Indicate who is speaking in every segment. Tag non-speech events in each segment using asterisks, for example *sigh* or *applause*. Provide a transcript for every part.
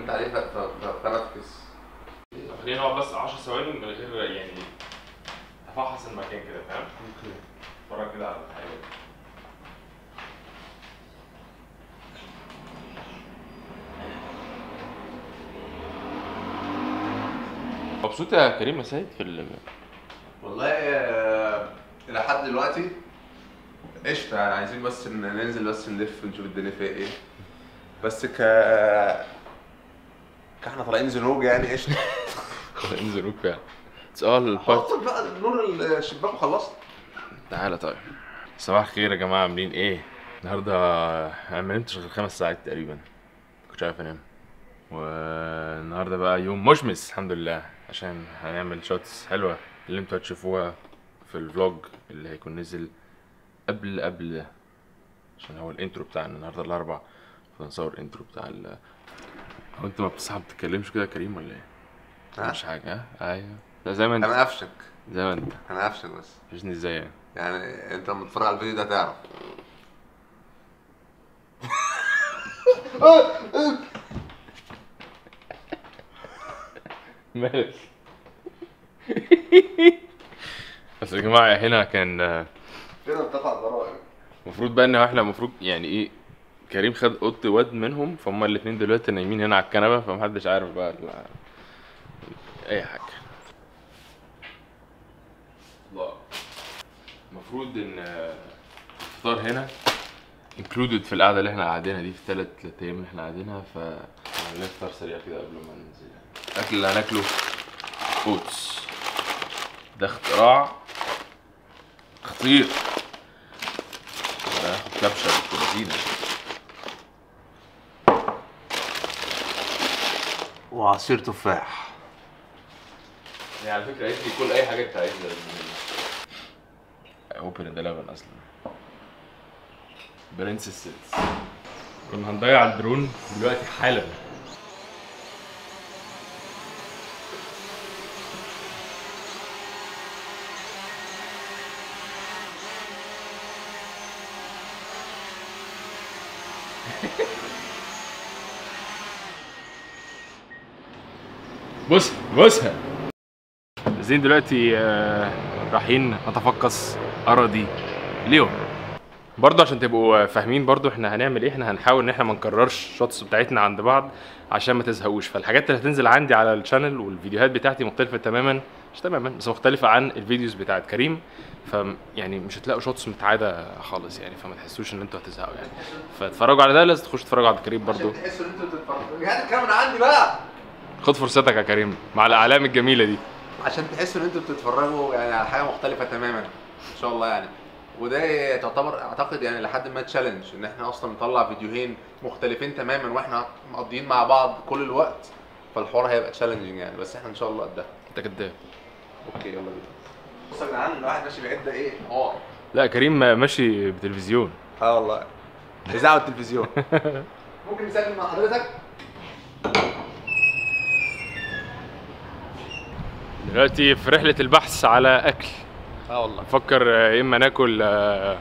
Speaker 1: اتكلمت عليه ف- ف- ف- فنفكس
Speaker 2: خلينا نقعد بس 10 ثواني من غير يعني افحص المكان كده فاهم؟ اتفرج كده على الحاجة. مبسوط يا كريم يا سيد في ال
Speaker 1: والله آه، إلى حد دلوقتي قشطة يعني عايزين بس ننزل بس نلف ونشوف الدنيا فيها إيه. بس ك كاحنا طالعين زنوج يعني قشطة
Speaker 2: انزلوك فعلا. سؤال
Speaker 1: حط بقى نور الشباك وخلصنا
Speaker 2: تعالى طيب. صباح الخير يا جماعة عاملين إيه؟ النهاردة أنا ما نمتش غير خمس ساعات تقريبا. كنتش عارف أنام. والنهاردة بقى يوم مشمس الحمد لله عشان هنعمل shots حلوة. اللي أنتوا هتشوفوها في ال vlog اللي هيكون نزل قبل قبل ده. عشان هو ال intro بتاعنا النهاردة الأربع فنصور intro بتاع هو انت ما بتصحى ما بتتكلمش كده يا كريم ولا
Speaker 1: إيه؟
Speaker 2: مش حاجة ها؟ أيوه. لا زي ما انت.
Speaker 1: أنا قفشك.
Speaker 2: زي ما انت.
Speaker 1: أنا قفشك بس.
Speaker 2: مفيشني إزاي يعني
Speaker 1: يعني انت لما تتفرج على الفيديو ده تعرف.
Speaker 2: مالك بس يا جماعة هنا كان آه،
Speaker 1: كده بتقع ضرائب
Speaker 2: المفروض بقى ان إحنا المفروض يعني إيه كريم خد اوضه واد منهم فهم الاتنين دلوقتي نايمين هنا على الكنبة فمحدش عارف بقى ال- أي حاجة. الله. المفروض إن الفطار هنا انكلودد في القعدة اللي إحنا قاعدينها دي في الثلاث أيام اللي إحنا قاعدينها ف فطار سريع كده قبل ما ننزل. الأكل اللي هناكله اوتس ده اختراع خطير. هاخد كبشة بالكوزينه
Speaker 1: وعصير تفاح.
Speaker 2: يعني على فكرة لي كل أي حاجة أنت عايزها. اوبن ذا لبن أصلا. برنسس سيلز كنا هنضيع الدرون دلوقتي حالا. بص بصها. عايزين دلوقتي آه، رايحين نتفقس أراضي ليون برضه عشان تبقوا فاهمين برضه إحنا هنعمل إيه إحنا هنحاول ان إحنا ما نكررش ال shots بتاعتنا عند بعض عشان ما تزهقوش. فالحاجات اللي هتنزل عندي على ال channel والفيديوهات بتاعتي مختلفة تماما مش تماما بس مختلفة عن ال videos بتاعت كريم. ف يعني مش هتلاقوا shots متعادة خالص يعني فما تحسوش ان أنتوا هتزهقوا يعني. فاتفرجوا على ده لازم تخشوا تتفرجوا على كريم برضه
Speaker 1: عشان تحسوا ان أنتوا بتتفرجوا. الكلام من عندي بقى؟
Speaker 2: خد فرصتك يا كريم مع الأعلام الجميلة دي.
Speaker 1: عشان تحسوا إن أنتوا بتتفرجوا يعني على حاجة مختلفة تماما إن شاء الله يعني. وده تعتبر أعتقد يعني لحد ما challenge إن إحنا أصلا نطلع فيديوهين مختلفين تماما وإحنا مقضيين مع بعض كل الوقت فالحوار هيبقى challenging يعني. بس إحنا إن شاء الله قدها.
Speaker 2: أنت كداب
Speaker 1: okay يلا بينا. بص يا جدعان الواحد ماشي بعد إيه؟ آه.
Speaker 2: لا كريم ماشي بتلفزيون.
Speaker 1: آه والله. *laughs* اذاعه والتلفزيون *laughs* ممكن نسجل مع حضرتك؟
Speaker 2: دلوقتي في رحلة البحث على أكل.
Speaker 1: آه والله.
Speaker 2: بفكر آه، يا إما ناكل آه،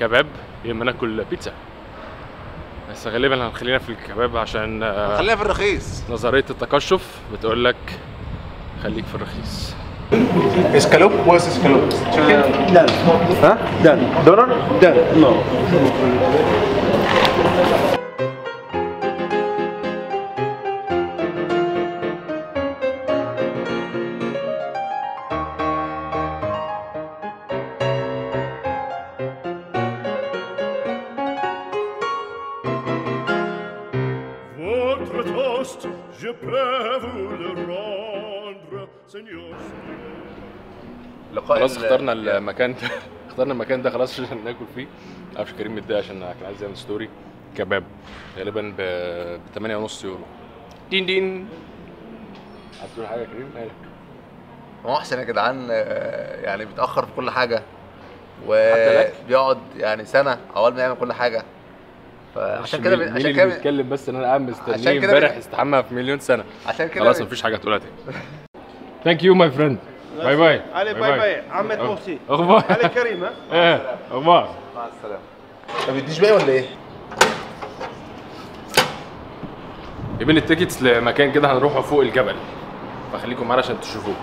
Speaker 2: كباب يا إما ناكل بيتزا. بس غالبا هنخلينا في الكباب عشان آه،
Speaker 1: خلينا في الرخيص.
Speaker 2: نظرية التقشف بتقول لك خليك في الرخيص.
Speaker 1: إسكالوب؟ وايس إسكالوب؟
Speaker 3: Done.
Speaker 1: ها؟
Speaker 3: Done.
Speaker 1: دونر
Speaker 3: Done. No. *laughs*
Speaker 4: toast, je peux vous le rendre, Seigneur.
Speaker 1: لقاء
Speaker 2: خلاص اخترنا المكان ده *laughs* اخترنا المكان ده خلاص عشان ناكل فيه معرفش كريم متضايق عشان كان عايز يعمل ستوري كباب غالبا ب 8 ونص يورو دين دين عايز تقول حاجة يا كريم؟ مالك؟
Speaker 1: محسن يا جدعان آه، يعني بيتأخر في كل
Speaker 2: حاجة؟
Speaker 1: وبيقعد يعني سنة أول ما يعمل كل حاجة فعشان كده عشان
Speaker 2: اللي
Speaker 1: كده بي-
Speaker 2: بيتكلم بس إن أنا قاعد مستنيه امبارح استحمى في مليون سنة
Speaker 1: عشان كده
Speaker 2: خلاص مفيش حاجة تقولها تاني ثانك يو ماي فريند باي باي
Speaker 3: Allez, bye bye. Ahmed Morsi.
Speaker 2: أخبار
Speaker 3: Allez, Karim. Hein?
Speaker 2: إيه أخبار
Speaker 1: مع السلامه ما بيديش باقي ولا إيه؟
Speaker 2: جايبين التيكتس لمكان كده هنروحه فوق الجبل فخليكم معانا عشان تشوفوه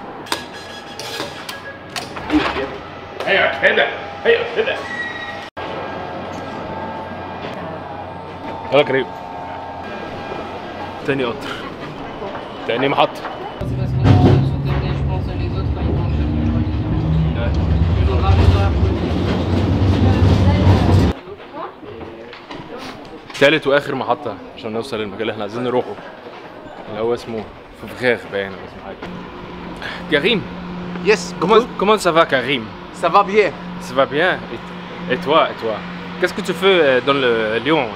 Speaker 2: أيوه كده أيوه كده يلا كريم. تاني قطر. تاني محطة. تالت وآخر محطة عشان نوصل للمكان اللي إحنا عايزين نروحه. اللي هو اسمه فخاخ باين ولا اسمه حاجة. كريم. يس كومون سافا كريم سافا بيان سافا بيان اي توا اي توا كاسكو تو في دون ليون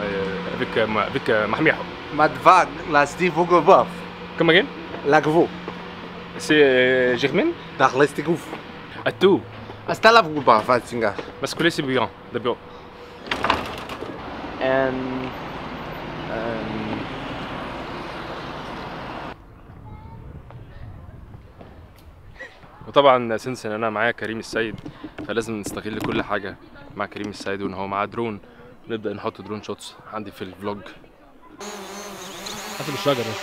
Speaker 2: avec euh, Ma- avec euh, Mahmiho
Speaker 3: Madvag, la Stivogobov,
Speaker 2: Comment again
Speaker 3: la Gvo,
Speaker 2: C'est euh, Germaine
Speaker 3: nach Lestiguf.
Speaker 2: À tout
Speaker 3: Hasta la Vuba, Vatsinga.
Speaker 2: Masculin c'est bien d'abord
Speaker 3: And. Um,
Speaker 2: وطبعا since ان أنا معايا كريم السيد فلازم نستغل كل حاجة مع كريم السيد وان هو معاه درون نبدا نحط drone shots عندي في ال vlog هات الشجره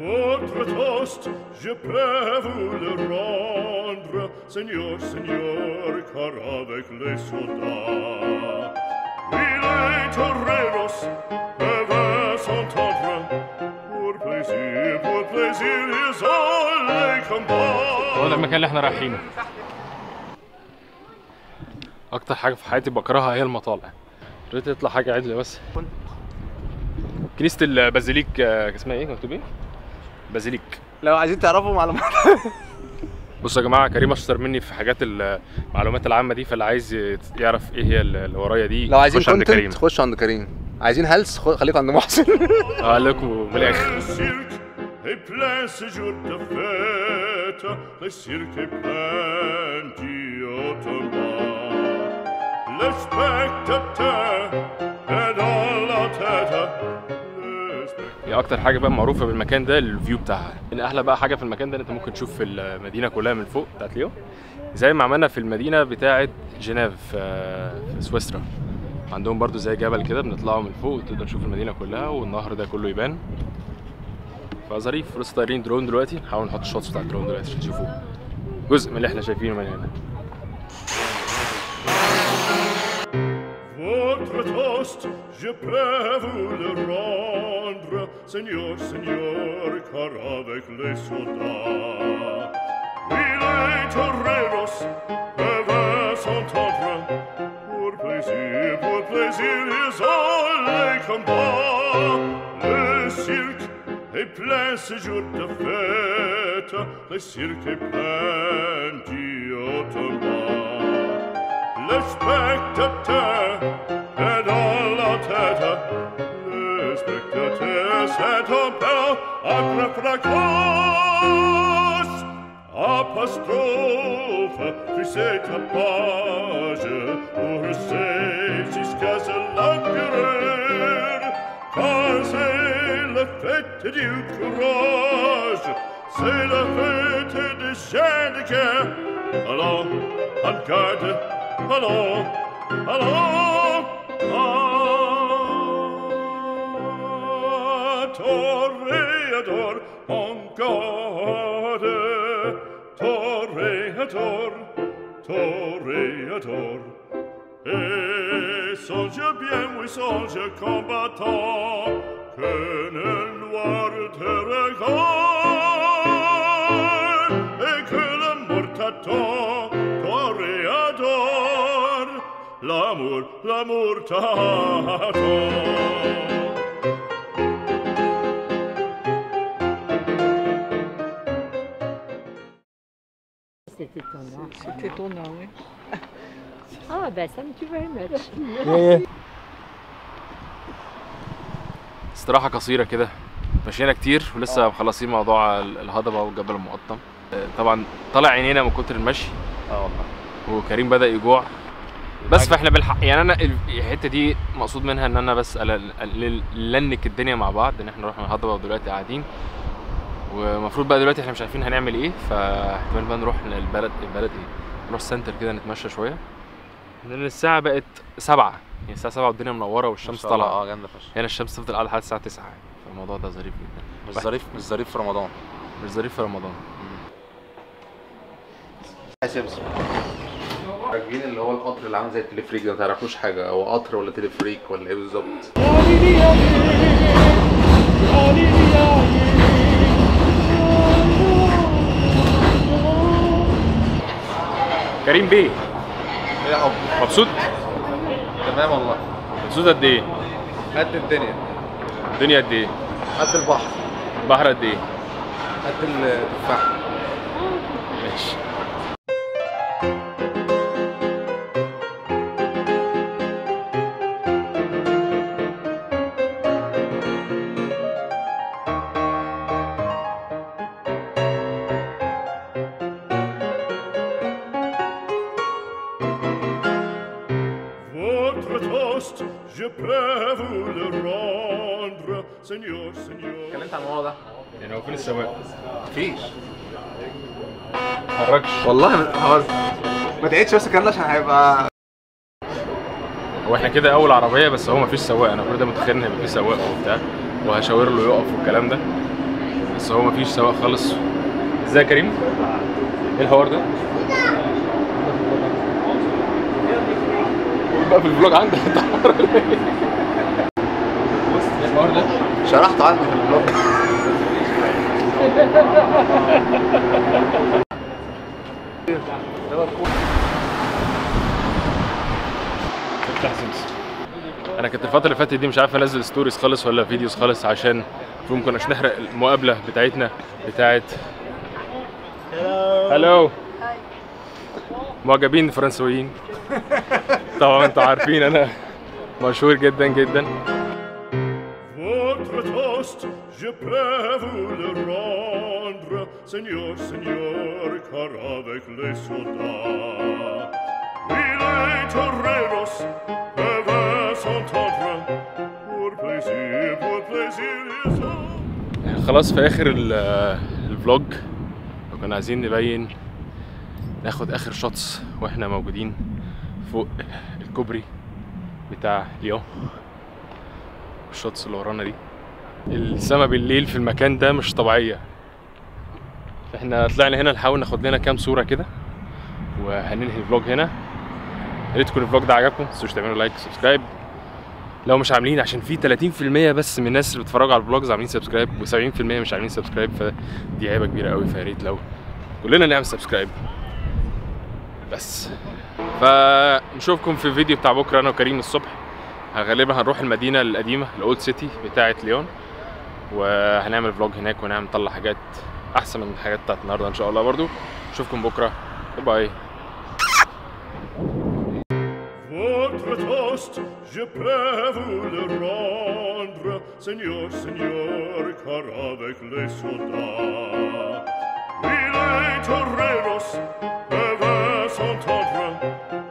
Speaker 4: Votre toast, je peux vous le rendre, Señor, señors, car avec les soldats, oui, les toreros peuvent s'entendre, pour plaisir, pour plaisir, ils ont les combats.
Speaker 2: هو ده المكان اللي إحنا رايحينه أكتر حاجة في حياتي بكرهها هي المطالع ريت تطلع حاجة عدلة بس. كنيسة ال basilique آه، اسمها إيه؟ مكتوب إيه؟ basilique.
Speaker 3: لو عايزين تعرفوا معلومات. *laughs*
Speaker 2: بصوا يا جماعة كريم أشطر مني في حاجات المعلومات العامة دي فاللي عايز يعرف إيه هي اللي ورايا دي
Speaker 1: لو عايزين
Speaker 2: يخش عند كريم.
Speaker 1: خش عند كريم. عازين هلس خ- خليكم عند محسن. *laughs*
Speaker 2: أقول لكم من الآخر.
Speaker 4: Le cirque est plein ce jour de fête, le cirque est plein d'Ottoman.
Speaker 2: هي أكتر حاجة بقى معروفة بالمكان ده الفيو بتاعها. ان أحلى بقى حاجة في المكان ده إن أنت ممكن تشوف المدينة كلها من فوق بتاعت ليو. زي ما عملنا في المدينة بتاعه جنيف في في سويسرا. عندهم برضو زي جبل كده بنطلعه من فوق وتقدر تشوف المدينة كلها والنهر ده كله يبان. فظريف لسه طايرين درون دلوقتي. نحاول نحط ال shots بتاع الدرون دلوقتي عشان تشوفوا جزء من اللي إحنا شايفينه من هنا.
Speaker 4: Votre toast, je peux vous le rendre, Seigneur, Seigneur, car avec les soldats, oui, les toreros peuvent s'entendre, pour plaisir, pour plaisir, ils ont les combats. Le cirque est plein ce jour de fête, le cirque est plein d'Ottoman. Le spectateur aceto però agra fracas apostrophe Tu sais ta page or save jusqu'à se l'encurer car c'est la fête du courage c'est la fête du syndicat allons en garde allons allons allons toreador, on gode, toreador, toreador. Et songe bien, oui, songe combattant, que nul noir te regarde, et que la mort t'attend, toreador, l'amour, l'amour t'attend.
Speaker 5: C'était.
Speaker 6: C'est étonnant, oui.
Speaker 5: Ah, ben, thank you very much.
Speaker 2: استراحة قصيرة كده. مشينا كتير ولسه مخلصين موضوع ال- الهضبة والجبل المقطم. آه، طبعا طلع عينينا من كتر المشي.
Speaker 3: آه والله.
Speaker 2: وكريم بدأ يجوع. بس فاحنا بالحق يعني أنا ال- الحتة دي مقصود منها إن أنا بس لنك الدنيا مع بعض إن إحنا رحنا الهضبة ودلوقتي قاعدين. ومفروض بقى دلوقتي إحنا مش عارفين هنعمل إيه فاحتمال بقى نروح البلد البلد إيه نروح سنتر كده نتمشى شوية. لأن الساعة بقت سبعة يعني الساعة 7 والدنيا منورة والشمس طالعة.
Speaker 1: آه جامدة فشخ.
Speaker 2: هنا الشمس تفضل قاعدة لحد الساعة 9 فالموضوع ده ظريف جدا.
Speaker 1: مش ظريف مش ظريف في رمضان.
Speaker 2: مش ظريف في رمضان.
Speaker 1: يا سمسم راكبين اللي هو القطر اللي عامل زي التلفريك ده ما تعرفوش حاجة؟ هو قطر ولا تلفريك ولا إيه بالظبط؟
Speaker 2: كريم بيه.
Speaker 1: إيه يا حب.
Speaker 2: مبسوط؟
Speaker 1: تمام والله.
Speaker 2: مبسوط قد إيه؟
Speaker 1: قد الدنيا.
Speaker 2: الدنيا قد إيه؟
Speaker 1: قد البحر.
Speaker 2: البحر قد إيه؟
Speaker 1: قد التفاح
Speaker 4: je peux vous le rendre, Seigneur, Seigneur.
Speaker 1: اتكلمت عن الموضوع ده
Speaker 2: يعني هو فين السواق؟
Speaker 1: مفيش
Speaker 2: متحركش
Speaker 3: والله ما ما تعيدش بس الكلام ده عشان هيبقى
Speaker 2: هو إحنا كده اول عربيه بس هو مفيش سواق أنا كل ده متخيل ان هيبقى في سواق وبتاع وهشاور له يقف والكلام ده بس هو مفيش سواق خالص إزاي يا كريم؟ إيه الحوار ده؟ بقى في ال vlog عندك انت حوار ولا؟ بص الحوار *laughs* ده؟
Speaker 1: شرحته عندي في
Speaker 2: افتح سمسم أنا كنت الفترة اللي فاتت دي مش عارف أنزل stories خالص ولا videos خالص عشان ما كناش نحرق المقابلة بتاعتنا بتاعت hello معجبين فرنسويين *laughs* طبعا أنتوا عارفين أنا مشهور جدا جدا
Speaker 4: je peux vous le rendre, Seigneur, Seigneur, car avec les soldats, oui, les toreros peuvent s'entendre, pour plaisir, pour plaisir.
Speaker 2: خلاص في اخر ال- ال vlog كنا عايزين نبين ناخد اخر shots وإحنا موجودين فوق الكوبري بتاع ليون. ال shots اللي ورانا دي. السما بالليل في المكان ده مش طبيعية. إحنا طلعنا هنا نحاول ناخد لنا كام صورة كده. وهننهي ال vlog هنا. يا ريت يكون ال vlog ده عجبكم. متنسوش تعملوا like subscribe. لو مش عاملين عشان في 30% بس من الناس اللي بيتفرجوا على ال vlogs عاملين subscribe و70% مش عاملين subscribe فدي عيبة كبيرة قوي فيا ريت لو كلنا نعمل subscribe. بس. فنشوفكم في الفيديو بتاع بكرة أنا وكريم الصبح. غالبا هنروح المدينة القديمة ال old city بتاعه ليون. وهنعمل vlog هناك ونعمل نطلع حاجات أحسن من الحاجات بتاعت النهارده إن شاء الله برضو. نشوفكم
Speaker 4: بكرة. bye je peux vous le rendre, Seigneur, Seigneur, car avec les soldats, oui, les toreros peuvent s'entendre,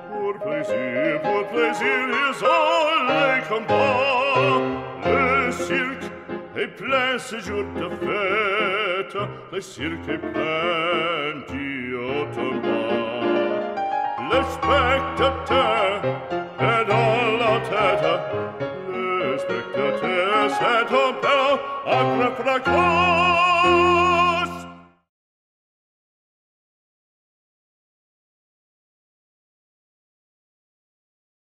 Speaker 4: pour plaisir, pour plaisir, ils ont les combats. Le cirque est plein ce jour de fête, le cirque est plein d'Iotomba. Le spectateur est dans la tête. Le spectateur, un père à fracas.